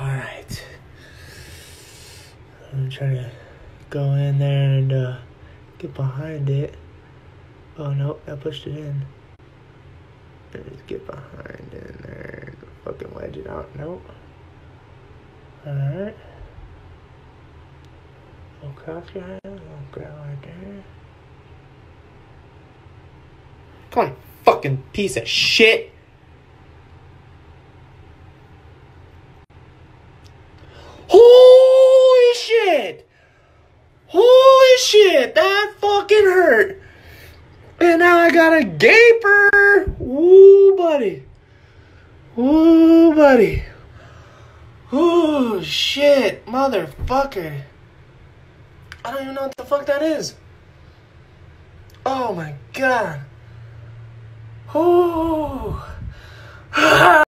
Alright. I'm trying to go in there and uh, get behind it. Oh no, I pushed it in. Let's get behind in there and fucking wedge it out. Nope. Alright. Go cross. Go grab right there. Come on, fucking piece of shit. Holy shit! Holy shit! That fucking hurt! And now I got a gaper! Ooh, buddy. Ooh, buddy. Ooh, shit. Motherfucker. I don't even know what the fuck that is. Oh my god. Oh.